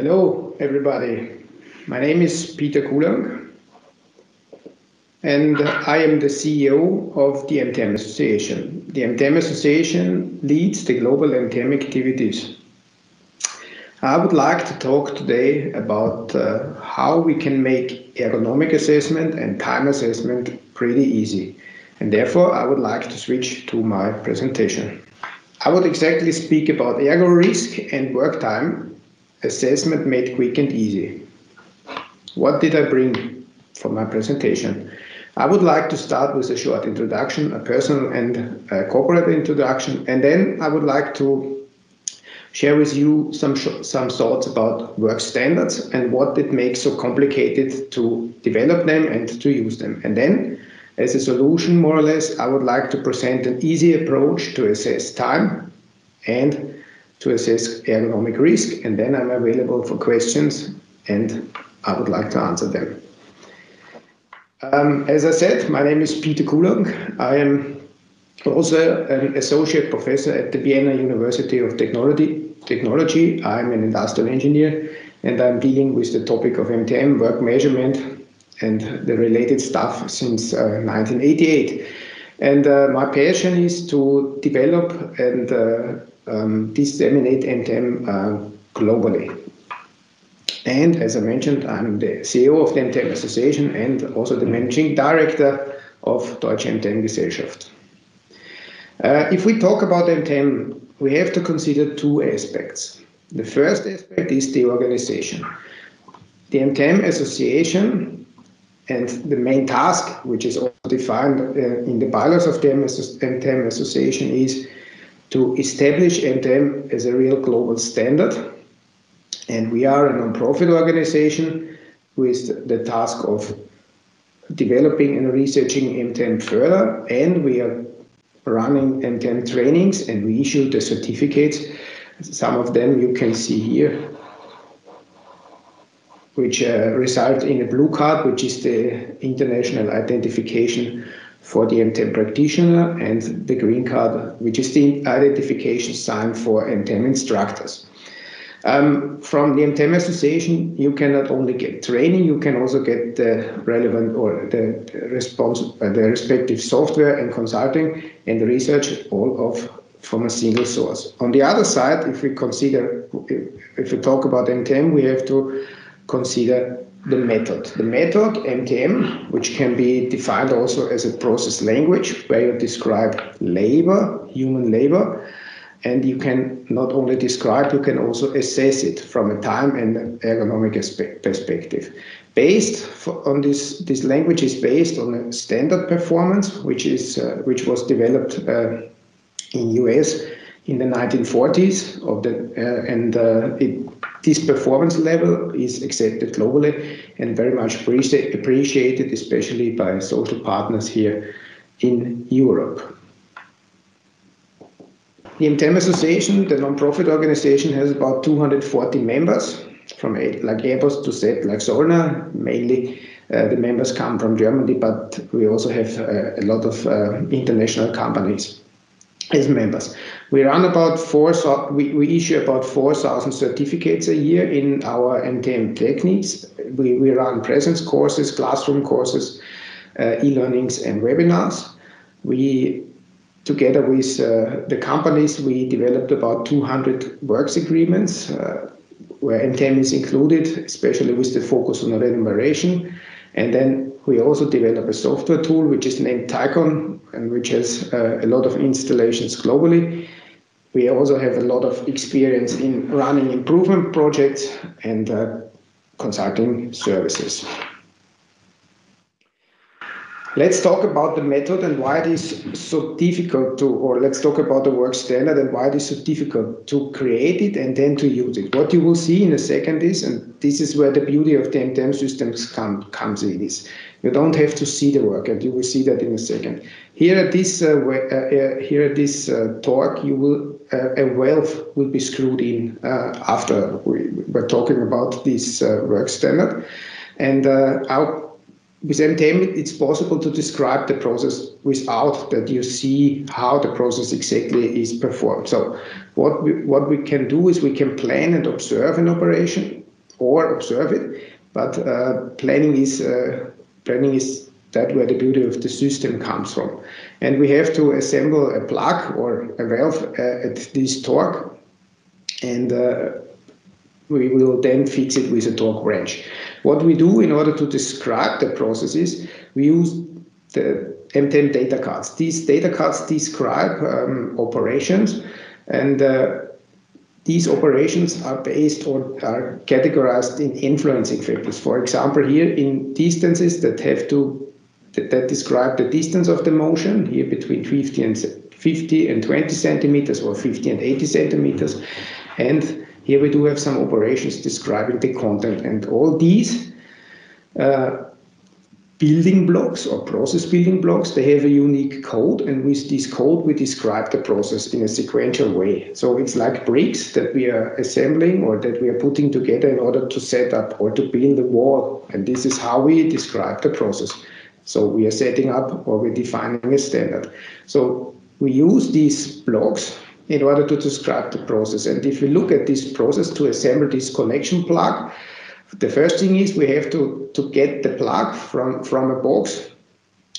Hello, everybody. My name is Peter Kuhlang, and I am the CEO of the MTM Association. The MTM Association leads the global MTM activities. I would like to talk today about uh, how we can make ergonomic assessment and time assessment pretty easy. And therefore, I would like to switch to my presentation. I would exactly speak about ergo risk and work time assessment made quick and easy. What did I bring for my presentation? I would like to start with a short introduction, a personal and a corporate introduction, and then I would like to share with you some some thoughts about work standards and what it makes so complicated to develop them and to use them. And then, as a solution, more or less, I would like to present an easy approach to assess time and to assess ergonomic risk, and then I'm available for questions and I would like to answer them. Um, as I said, my name is Peter Kuhlang. I am also an associate professor at the Vienna University of Technology. Technology. I'm an industrial engineer and I'm dealing with the topic of MTM, work measurement, and the related stuff since uh, 1988. And uh, my passion is to develop and uh, um, disseminate MTM uh, globally. And as I mentioned, I'm the CEO of the MTM Association and also the managing director of Deutsche MTM Gesellschaft. Uh, if we talk about MTM, we have to consider two aspects. The first aspect is the organization. The MTM Association and the main task, which is also defined uh, in the bylaws of the MTM Association, is to establish MTM as a real global standard. And we are a non-profit organization with the task of developing and researching MTM further, and we are running MTM trainings and we issue the certificates. Some of them you can see here, which uh, result in a blue card, which is the international identification for the MTM practitioner and the green card, which is the identification sign for MTM instructors. Um, from the MTM Association, you can not only get training, you can also get the relevant or the response, uh, the respective software and consulting and research all of from a single source. On the other side, if we consider, if we talk about MTM, we have to consider the method. The method, MTM, which can be defined also as a process language where you describe labor, human labor, and you can not only describe, you can also assess it from a time and ergonomic perspective. Based on this, this language is based on a standard performance, which is uh, which was developed uh, in US in the 1940s of the uh, and uh, it this performance level is accepted globally and very much appreciated, especially by social partners here in Europe. The MTM Association, the non-profit organization, has about 240 members from like Airbus to Z, like Zollner. Mainly uh, the members come from Germany, but we also have uh, a lot of uh, international companies as members. We run about four, we, we issue about 4,000 certificates a year in our MTM techniques. We, we run presence courses, classroom courses, uh, e-learnings and webinars. We, together with uh, the companies, we developed about 200 works agreements uh, where MTM is included, especially with the focus on remuneration. And then we also develop a software tool which is named TiCon and which has uh, a lot of installations globally. We also have a lot of experience in running improvement projects and uh, consulting services. Let's talk about the method and why it is so difficult to, or let's talk about the work standard and why it is so difficult to create it and then to use it. What you will see in a second is, and this is where the beauty of the MTM systems come, comes in, is you don't have to see the work, and you will see that in a second. Here at this, uh, uh, uh, here at this uh, talk, you will uh, a valve will be screwed in uh, after we were talking about this work standard, and our with MTM, it's possible to describe the process without that you see how the process exactly is performed. So what we, what we can do is we can plan and observe an operation or observe it. But uh, planning is uh, planning is that where the beauty of the system comes from. And we have to assemble a plug or a valve uh, at this torque, and uh, we will then fix it with a torque wrench. What we do in order to describe the processes, we use the MTM data cards. These data cards describe um, operations, and uh, these operations are based or are categorized in influencing factors. For example, here in distances that have to that, that describe the distance of the motion here between 50 and 50 and 20 centimeters or 50 and 80 centimeters, and here we do have some operations describing the content, and all these. Uh, building blocks or process building blocks. They have a unique code, and with this code, we describe the process in a sequential way. So it's like bricks that we are assembling or that we are putting together in order to set up or to build the wall. And this is how we describe the process. So we are setting up or we're defining a standard. So we use these blocks in order to describe the process. And if we look at this process to assemble this connection plug, the first thing is we have to, to get the plug from, from a box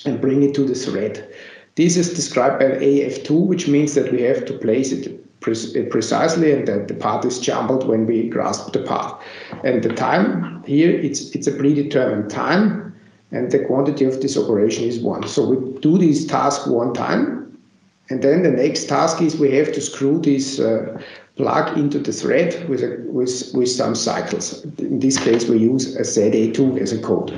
and bring it to the thread. This is described by AF2, which means that we have to place it pre- precisely and that the part is jumbled when we grasp the part. And the time here, it's, it's a predetermined time, and the quantity of this operation is one. So we do this task one time, and then the next task is we have to screw this uh, plug into the thread with, a, with, with some cycles. In this case, we use a ZA2 as a code.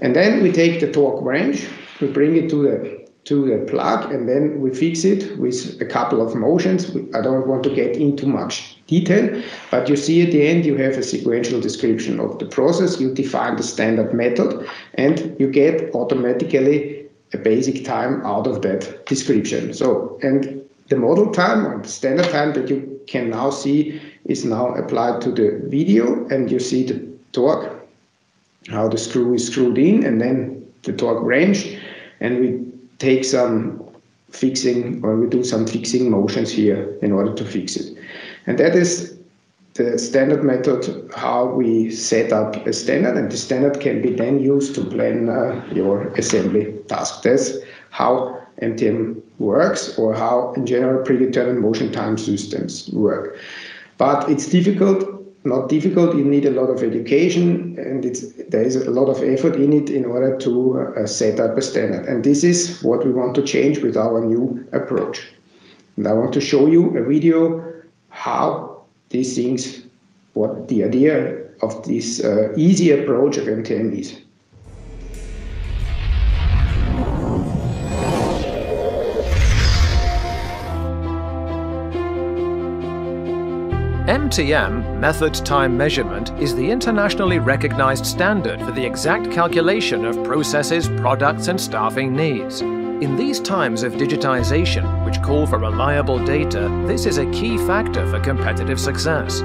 And then we take the torque wrench, we bring it to the to the plug, and then we fix it with a couple of motions. I don't want to get into much detail, but you see at the end you have a sequential description of the process. You define the standard method, and you get automatically a basic time out of that description. So, and the model time or the standard time that you can now see is now applied to the video and you see the torque, how the screw is screwed in and then the torque wrench, and we take some fixing or we do some fixing motions here in order to fix it. And that is the standard method how we set up a standard and the standard can be then used to plan uh, your assembly task. That's how MTM works or how, in general, predetermined motion time systems work. But it's difficult, not difficult. You need a lot of education, and there is a lot of effort in it in order to uh, set up a standard. And this is what we want to change with our new approach. And I want to show you a video how these things, what the idea of this uh, easy approach of MTM is. MTM, method time measurement, is the internationally recognized standard for the exact calculation of processes, products, and staffing needs. In these times of digitization, which call for reliable data, this is a key factor for competitive success.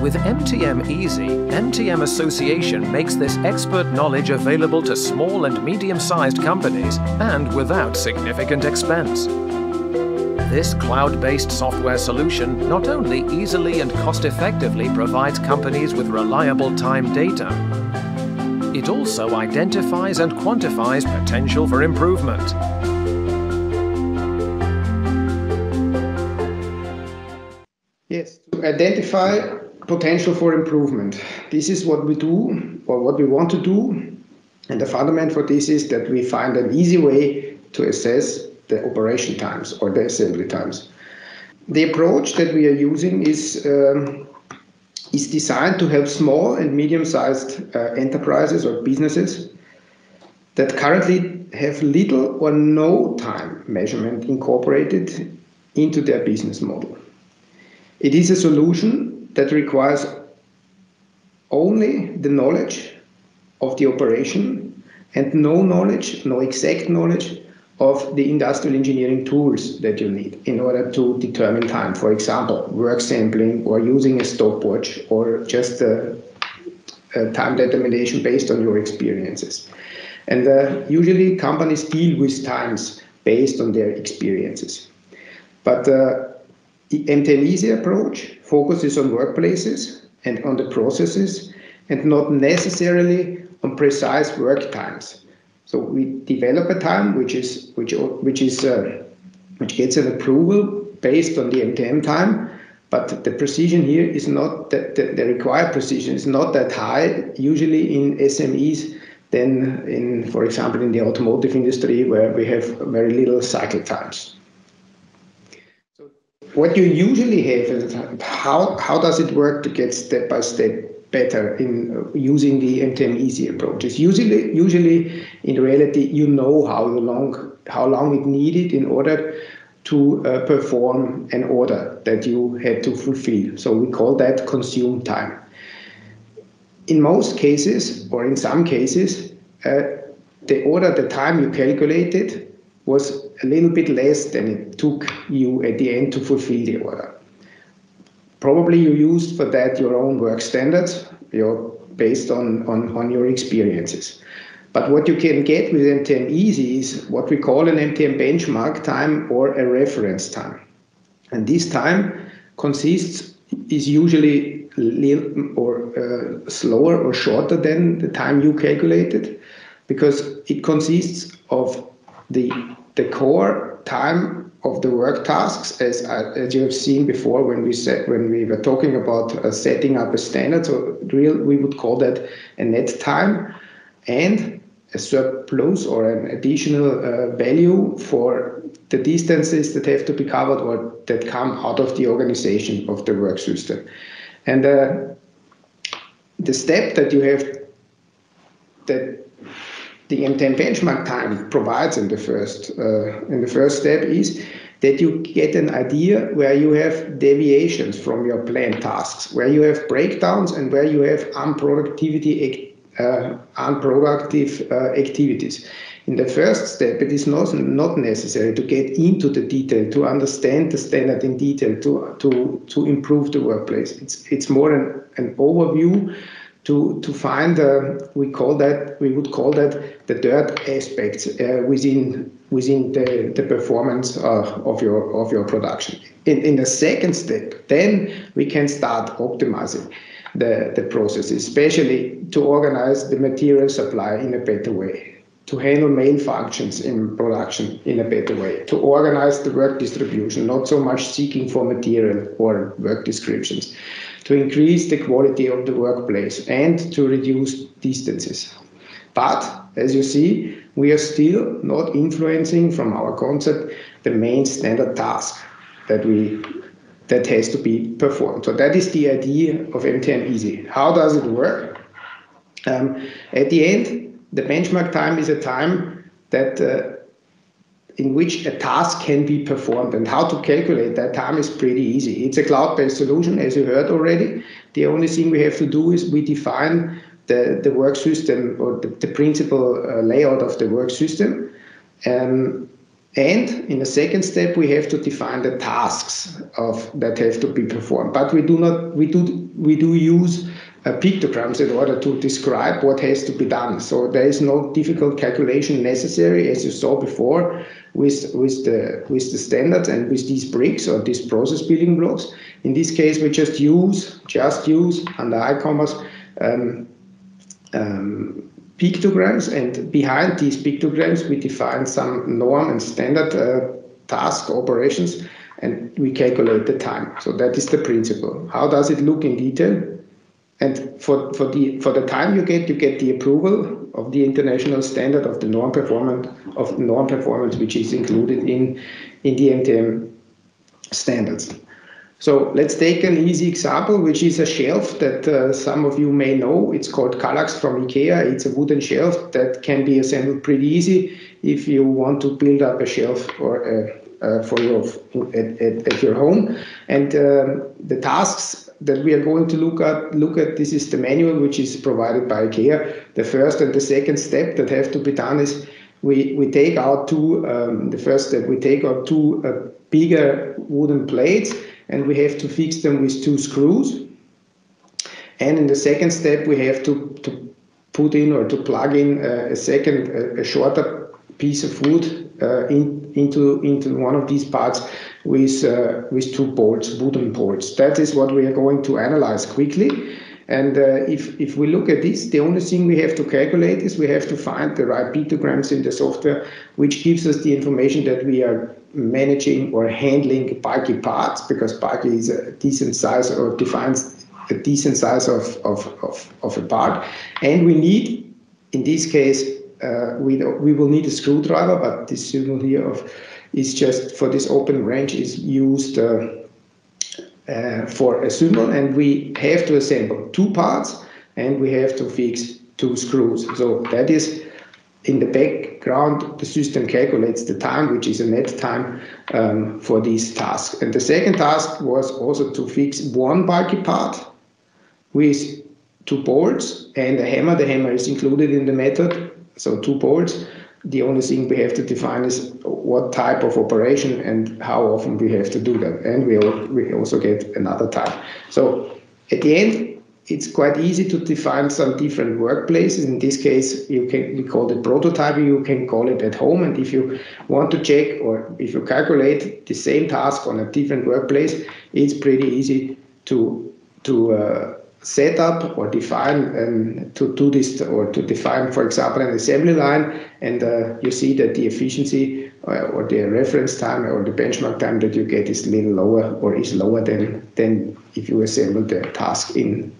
With MTM Easy, MTM Association makes this expert knowledge available to small and medium-sized companies and without significant expense. This cloud-based software solution not only easily and cost-effectively provides companies with reliable time data, it also identifies and quantifies potential for improvement. Yes, to identify potential for improvement. This is what we do or what we want to do. And the fundament for this is that we find an easy way to assess the operation times or the assembly times. The approach that we are using is um, is designed to help small and medium-sized uh, enterprises or businesses that currently have little or no time measurement incorporated into their business model. It is a solution that requires only the knowledge of the operation and no knowledge, no exact knowledge of the industrial engineering tools that you need in order to determine time. For example, work sampling or using a stopwatch or just a, a time determination based on your experiences. And uh, usually companies deal with times based on their experiences. But uh, The MTM-EASY approach focuses on workplaces and on the processes and not necessarily on precise work times. So we develop a time which is which which is uh, which gets an approval based on the MTM time, but the precision here is not that the, the required precision is not that high. Usually in SMEs, than in, for example, in the automotive industry where we have very little cycle times. So what you usually have is how how does it work to get step by step better in using the MTM-EASY approaches. Usually, usually in reality, you know how long how long it needed in order to uh, perform an order that you had to fulfill. So we call that consume time. In most cases, or in some cases, uh, the order, the time you calculated was a little bit less than it took you at the end to fulfill the order. Probably you used for that your own work standards, your, based on, on, on your experiences. But what you can get with MTM-EASY is what we call an MTM benchmark time or a reference time. And this time consists, is usually little or uh, slower or shorter than the time you calculated because it consists of the, the core time of the work tasks, as, as you have seen before when we said when we were talking about uh, setting up a standard. So real, we would call that a net time, and a surplus or an additional uh, value for the distances that have to be covered or that come out of the organization of the work system. And uh, the step that you have that the MTM benchmark time provides in the first uh, in the first step is that you get an idea where you have deviations from your planned tasks, where you have breakdowns and where you have unproductivity uh, unproductive uh, activities. In the first step, it is not, not necessary to get into the detail, to understand the standard in detail, to, to, to improve the workplace. It's, it's more an, an overview to to find uh, we call that we would call that the dirt aspects uh, within within the, the performance uh, of your of your production. In in the second step, then we can start optimizing the the process, especially to organize the material supply in a better way, to handle main functions in production in a better way, to organize the work distribution, not so much seeking for material or work descriptions to increase the quality of the workplace and to reduce distances. But as you see, we are still not influencing from our concept the main standard task that we that has to be performed. So that is the idea of MTM-EASY. How does it work? Um, at the end, the benchmark time is a time that uh, in which a task can be performed and how to calculate that time is pretty easy. It's a cloud-based solution, as you heard already. The only thing we have to do is we define the, the work system or the, the principal uh, layout of the work system. Um, and in the second step, we have to define the tasks of that have to be performed. But we do not we do we do use uh, pictograms in order to describe what has to be done. So there is no difficult calculation necessary, as you saw before, with with the with the standards and with these bricks or these process building blocks. In this case, we just use just use under iCommerce um, um, pictograms, and behind these pictograms, we define some norm and standard uh, task operations, and we calculate the time. So that is the principle. How does it look in detail? And for, for the for the time you get, you get the approval of the international standard of the norm performance of norm performance, which is included in in the MTM standards. So let's take an easy example, which is a shelf that uh, some of you may know. It's called Kallax from IKEA. It's a wooden shelf that can be assembled pretty easy if you want to build up a shelf or a, uh, for your at, at, at, your home. And um, the tasks that we are going to look at look at this is the manual which is provided by IKEA. The first and the second step that have to be done is we we take out two. Um, the first step we take out two uh, bigger wooden plates and we have to fix them with two screws. And in the second step, we have to, to put in or to plug in a, a second, a, a, shorter piece of wood uh, in, into, into one of these parts with, uh, with two bolts, wooden bolts. That is what we are going to analyze quickly. And uh, if, if we look at this, the only thing we have to calculate is we have to find the right pictograms in the software, which gives us the information that we are managing or handling bulky parts, because bulky is a decent size or defines a decent size of, of, of, of a part. And we need, in this case, uh, we, we will need a screwdriver, but this symbol here of is just for this open range is used uh, uh, for a symbol and we have to assemble two parts and we have to fix two screws. So that is in the background, the system calculates the time, which is a net time um, for these tasks. And the second task was also to fix one bulky part with two bolts and a hammer. The hammer is included in the method, so two bolts the only thing we have to define is what type of operation and how often we have to do that. And we, we also get another type. So at the end, it's quite easy to define some different workplaces. In this case, you can we call it prototyping. You can call it at home. And if you want to check or if you calculate the same task on a different workplace, it's pretty easy to to uh, set up or define and to do this or to define, for example, an assembly line, and uh, you see that the efficiency or, uh, or, the reference time or the benchmark time that you get is a little lower or is lower than than if you assemble the task in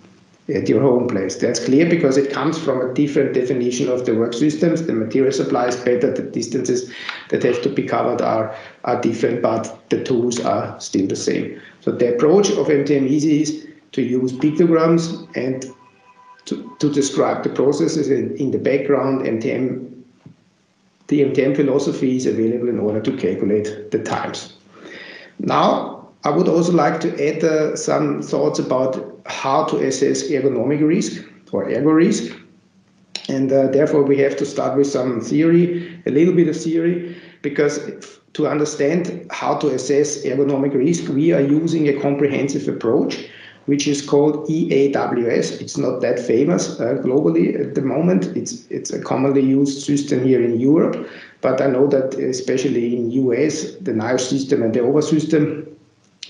at your home place. That's clear because it comes from a different definition of the work systems. The material supply is better, the distances that have to be covered are, are different, but the tools are still the same. So the approach of MTM Easy is to use pictograms and to, to describe the processes in, in the background. MTM, the MTM philosophy is available in order to calculate the times. Now, I would also like to add uh, some thoughts about how to assess ergonomic risk or ergo risk. And uh, therefore, we have to start with some theory, a little bit of theory, because to understand how to assess ergonomic risk, we are using a comprehensive approach which is called EAWS. It's not that famous uh, globally at the moment. It's it's a commonly used system here in Europe, but I know that especially in US, the NIOSH system and the OVA system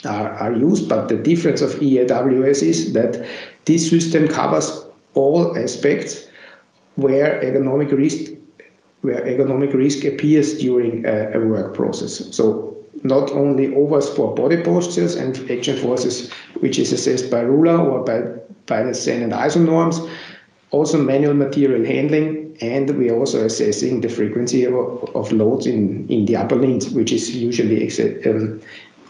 are, are used. But the difference of EAWS is that this system covers all aspects where ergonomic risk where ergonomic risk appears during a, a work process. So not only overs for body postures and action forces, which is assessed by RULA or by, by the CEN and ISO norms, also manual material handling, and we are also assessing the frequency of, of loads in, in the upper limbs, which is usually, um,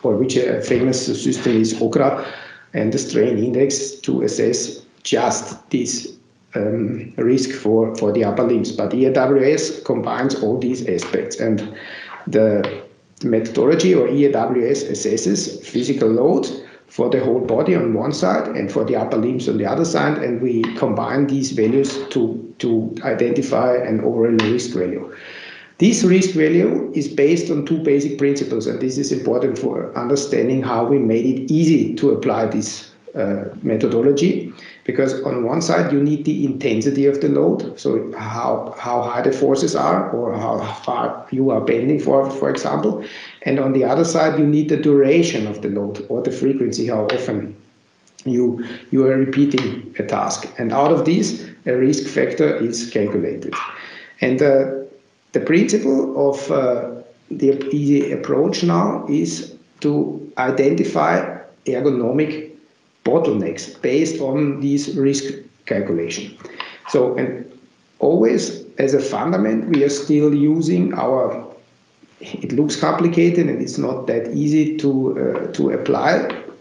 or which a famous system is OCRA, and the strain index to assess just this um, risk for, for the upper limbs. But EAWS combines all these aspects, and the methodology or EAWS assesses physical load for the whole body on one side and for the upper limbs on the other side, and we combine these values to, to identify an overall risk value. This risk value is based on two basic principles, and this is important for understanding how we made it easy to apply this uh, methodology because on one side you need the intensity of the load. So how how high the forces are or how far you are bending for for example. And on the other side you need the duration of the load or the frequency how often you you are repeating a task. And out of this a risk factor is calculated. And uh, the principle of uh, the approach now is to identify ergonomic bottlenecks based on these risk calculation. So, and always as a fundament, we are still using our. It looks complicated and it's not that easy to uh, to apply.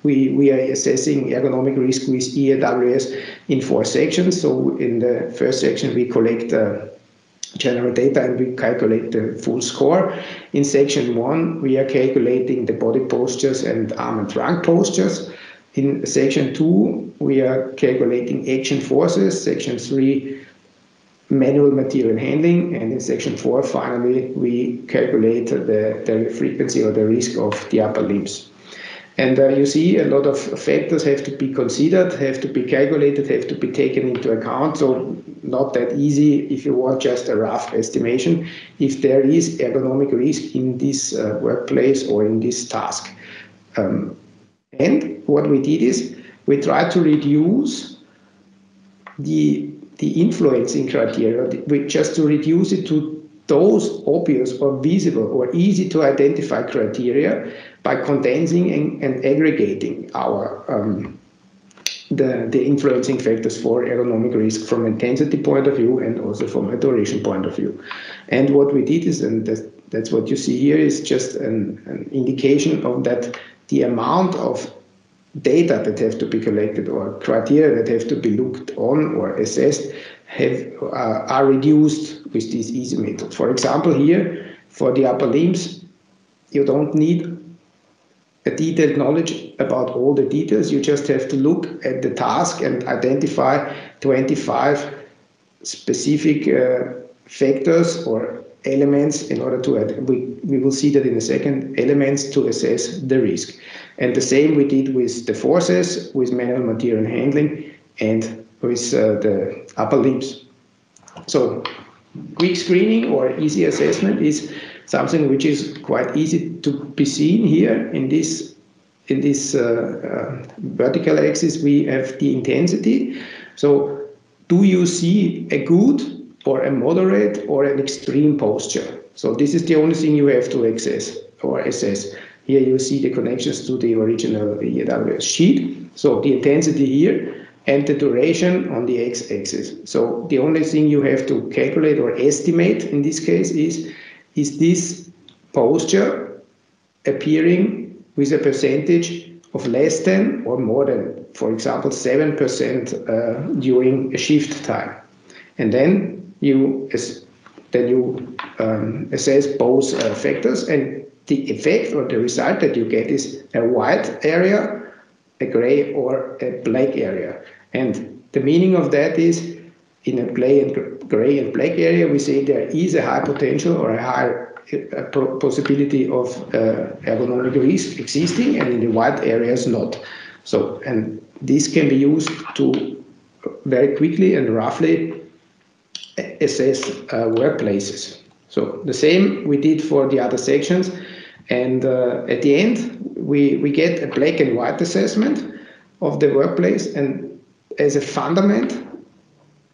We, we are assessing ergonomic risk with EAWS in four sections. So in the first section, we collect uh, general data and we calculate the full score. In section one, we are calculating the body postures and arm and trunk postures. In section two, we are calculating action forces. Section three, manual material handling. And in section four, finally, we calculate the, the frequency or the risk of the upper limbs. And uh, you see a lot of factors have to be considered, have to be calculated, have to be taken into account. So not that easy if you want just a rough estimation if there is ergonomic risk in this uh, workplace or in this task. Um, and what we did is we tried to reduce the, the influencing criteria, just to reduce it to those obvious or visible or easy to identify criteria by condensing and, and aggregating our um, the, the influencing factors for ergonomic risk from intensity point of view and also from a duration point of view. And what we did is, and that's, that's what you see here, is just an, an indication of that the amount of data that have to be collected or criteria that have to be looked on or assessed have uh, are reduced with this easy method. For example, here for the upper limbs, you don't need a detailed knowledge about all the details. You just have to look at the task and identify 25 specific uh, factors or elements in order to, we, we will see that in a second, elements to assess the risk. And the same we did with the forces, with manual material handling, and with uh, the upper limbs. So quick screening or easy assessment is something which is quite easy to be seen here in this in this uh, uh, vertical axis we have the intensity so do you see a good or a moderate or an extreme posture. So this is the only thing you have to access or assess. Here you see the connections to the original EWS sheet. So the intensity here and the duration on the x-axis. So the only thing you have to calculate or estimate in this case is is this posture appearing with a percentage of less than or more than, for example, 7% uh, during a shift time. And then you, then you um, assess both uh, factors and the effect or the result that you get is a white area, a gray or a black area. And the meaning of that is in a gray and, gray and black area, we say there is a high potential or a high a possibility of uh, ergonomic risk existing, and in the white areas not. So, and this can be used to very quickly and roughly assess uh, workplaces. So the same we did for the other sections, and uh, at the end we we get a black and white assessment of the workplace, and as a fundament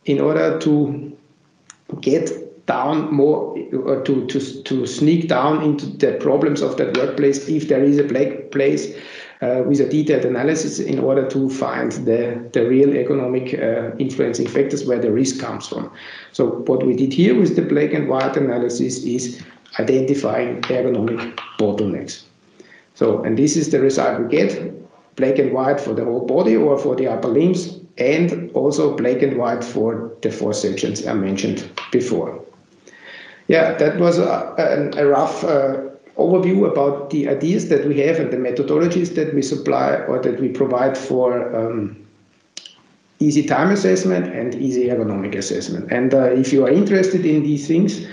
in order to get down more or to, to, to sneak down into the problems of that workplace if there is a black place uh, with a detailed analysis in order to find the, the real economic uh, influencing factors where the risk comes from. So what we did here with the black and white analysis is identifying ergonomic bottlenecks. So, and this is the result we get, black and white for the whole body or for the upper limbs, and also black and white for the four sections I mentioned before. Yeah, that was a, a, a rough uh, overview about the ideas that we have and the methodologies that we supply or that we provide for um, easy time assessment and easy ergonomic assessment. And uh, if you are interested in these things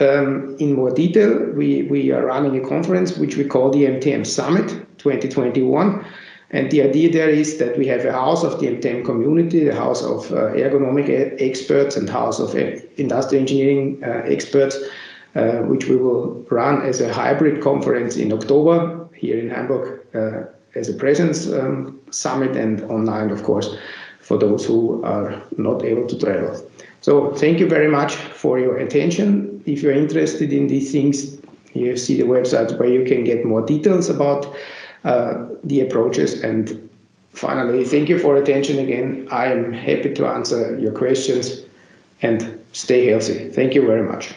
um, in more detail, we, we are running a conference which we call the MTM Summit 2021 and the idea there is that we have a house of the MTM community, the house of uh, ergonomic experts and house of uh, industrial engineering uh, experts, which we will run as a hybrid conference in October here in Hamburg uh, as a presence um, summit and online, of course, for those who are not able to travel. So thank you very much for your attention. If you're interested in these things, you see the website where you can get more details about uh, the approaches. And finally, thank you for attention again. I am happy to answer your questions and stay healthy. Thank you very much.